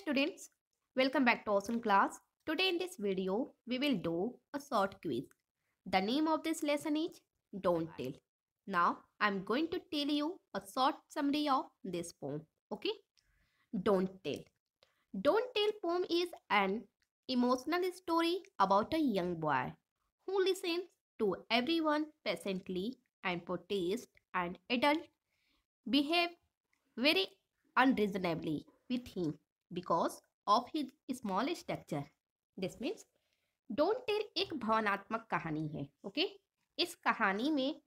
students, welcome back to Awesome class. Today in this video, we will do a short quiz. The name of this lesson is Don't Tell. Now, I'm going to tell you a short summary of this poem. Okay? Don't Tell. Don't Tell poem is an emotional story about a young boy who listens to everyone patiently and protest and adult behave very unreasonably with him because of his small stature. This means don't tell एक भावनात्मक कहानी है okay इस कहानी में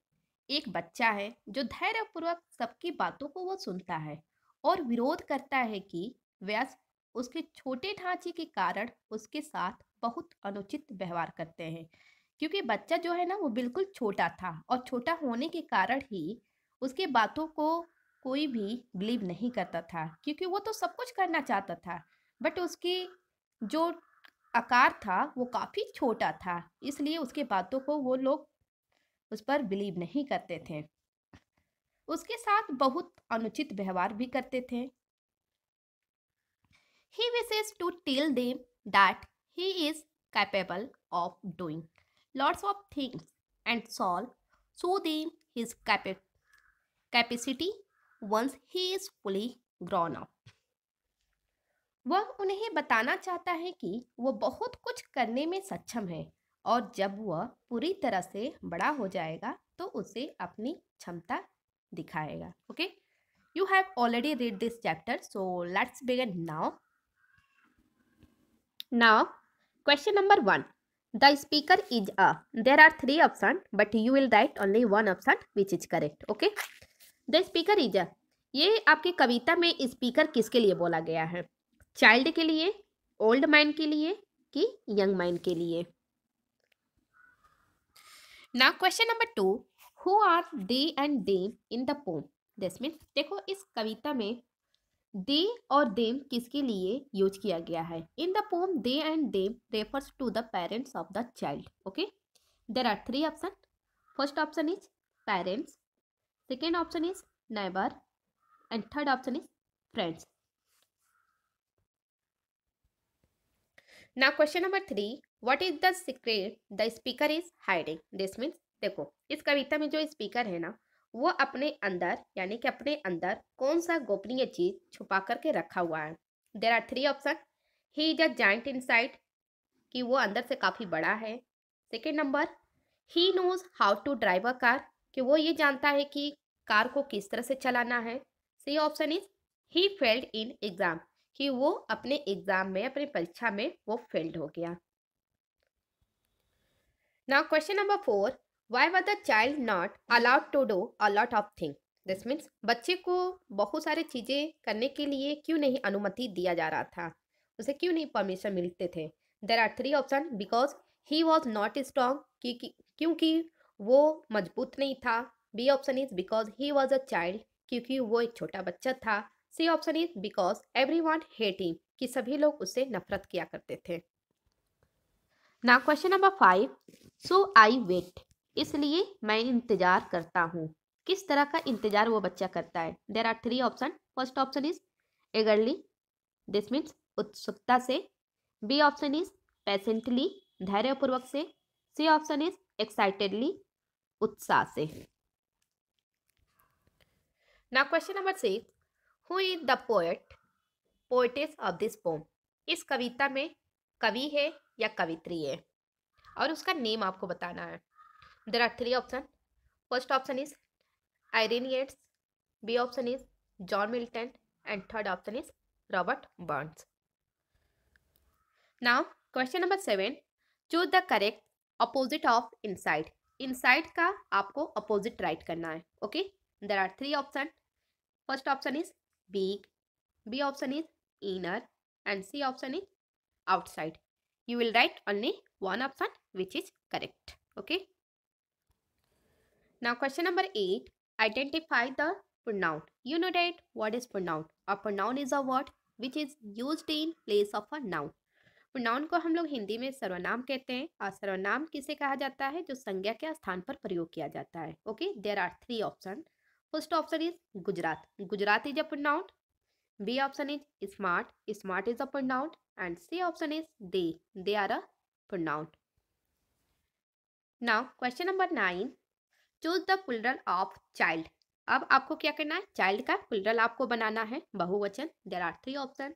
एक बच्चा है, जो धैर्यपूर्वक सबकी बातों को वो सुनता है और विरोध करता है कि व्यास उसके छोटे ढांचे के कारण उसके साथ बहुत अनुचित व्यवहार करते हैं क्योंकि बच्चा जो है ना, वो बिल्कुल छोटा था और छोटा होने के कारण ही उसके बातों को कोई भी बिलीव नहीं करता था, क्योंकि वो तो सब कुछ करना चाहता था। बट उसकी जो आकार था, वो काफ़ी छोटा था, इसलिए उसके बातों को वो लोग उस पर बिलीव नहीं करते थे। उसके साथ बहुत अनुचित व्यवहार भी करते थे। He wishes to tell them that he is capable of doing lots of things and solve so them his capacity once he is fully grown up वह उन्हें बताना चाहता है कि वो बहुत कुछ करने में सक्षम है और जब वह पूरी तरह से बड़ा हो जाएगा तो उसे अपनी क्षमता दिखाएगा। Okay you have already read this chapter so let's begin now now question number one the speaker is a there are three option but you will write only one option which is correct okay the speaker is a. ये आपकी कविता में speaker किसके लिए बोला गया है? Child के लिए, ओल्ड माइंड के लिए कि यंग माइंड के लिए? ना question number two who are they and them in the poem this means देखो, इस कविता में दे और देम किसके लिए यूज़ किया गया है? In the poem they and them refers to the parents of the child okay there are three option first option is parents second option is neighbour and third option is friends ना question number three what is the secret the speaker is hiding this means देखो, इस कविता में जो speaker है ना, वो अपने अंदर, यानी कि अपने अंदर कौन सा गोपनीय चीज़ छुपा करके रखा हुआ है? There are three option he is a giant in कि वो अंदर से काफ़ी बड़ा है। Second number he knows how to drive a car कि वो ये जानता है कि कार को किस तरह से चलाना है। C option is he failed in exam कि वो अपने एग्ज़ाम में, अपनी परीक्षा में वो फेल्ड हो गया। Now question number four why were the child not allowed to do a lot of thing this means बच्चे को बहुत सारी चीज़ें करने के लिए क्यों नहीं अनुमति दिया जा रहा था? उसे क्यों नहीं परमिशन मिलते थे? There are three option because he was not strong क्योंकि वो मज़बूत नहीं था। B option is because he was a child क्योंकि वो एक छोटा बच्चा था। C option is because everyone hate कि सभी लोग उससे नफरत किया करते थे। ना question number five so I wait इसलिए मैं इंतज़ार करता हूँ। किस तरह का इंतज़ार वो बच्चा करता है? There are three option first option is eagerly this means उत्सुकता से। बी ऑप्शन इज़ पेशेंटली धैर्यपूर्वक से। सी ऑप्शन इज़ एक्साइटेडली उत्साह से ना question number six who is the poet poetess of this poem इस कविता में कवि है या कवित्री है? और उसका नेम आपको बताना है। There are three option first option is iron Yeats B option is John Milton and third option is Robert Burns now question number seven choose the correct opposite of inside inside का आपको opposite write करना है, okay? There are three option first option is big B option is inner and C option is outside you will write only one option which is correct okay now question number eight identify the pronoun you know that word is pronoun a pronoun is a word which is use in place of a noun pronoun को हम लोग हिंदी में सर्वनाम कहते हैं और सर्वनाम किसे कहा जाता है जो संज्ञा के स्थान पर प्रयोग किया जाता है okay there are three option first option is Gujarat Gujarat is a pronoun B option is smart. Smart is a pronoun. And C option is they. They are a pronoun. Now, question number nine. Choose the plural of child. अब आपको क्या करना है child का plural आपको बनाना है बहुवचन there are three option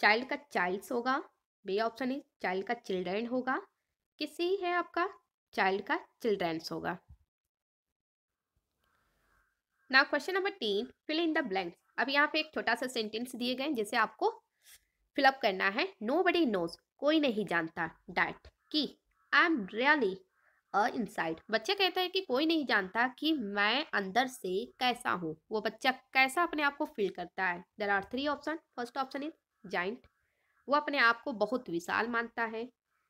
child का चाइल्ड्स होगा बी ऑप्शन इज़ चाइल्ड का चिल्ड्रेन होगा। किसी है आपका? चाइल्ड का चिल्ड्रेंस होगा। ना क्वेश्चन नंबर तीन, फिल इन द ब्लैंक्स। अब यहाँ पे एक छोटा सा सेंटेंस दिए गए जिसे आपको फिलअप करना है। नो बडी नोज़ कोई नहीं जानता डैट कि I am really a inside. बच्चा कहता है कि कोई नहीं जानता कि मैं अंदर से कैसा हूँ। वो बच्चा कैसा अपने आप को फील करता है। There are three option first option is giant वो अपने आप को बहुत विशाल मानता है।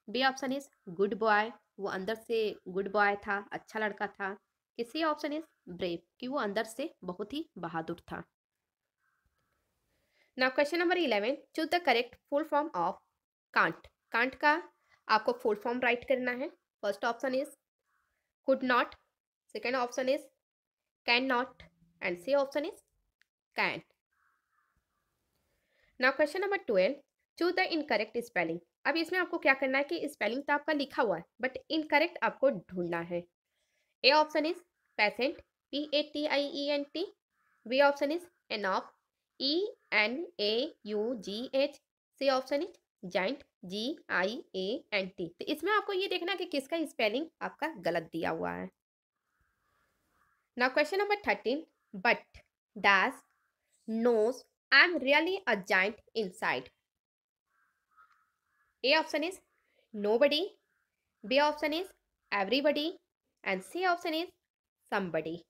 B option is good boy. वो अंदर से गुड बॉय था अच्छा लड़का था। कि सी ऑप्शन इज़ ब्रेव, कि वो अंदर से बहुत ही बहादुर था। ना question number eleven, choose the correct full form of can't. Can't का आपको फुल फॉर्म राइट करना है। First option is could not. Second option is can not. And C option is can. Now question number twelve choose the incorrect spelling अब इसमें आपको क्या करना है कि स्पेलिंग तो आपका लिखा हुआ है बट इनकरेक्ट आपको ढूंढना है। A option is patient P A T I E N T B option is enough E N O U G H C option is giant G I A N T तो इसमें आपको ये देखना कि किसका स्पेलिंग आपका गलत दिया हुआ है। ना question number thirteen but dash knows I am really a giant inside A option is nobody, B option is everybody and C option is somebody.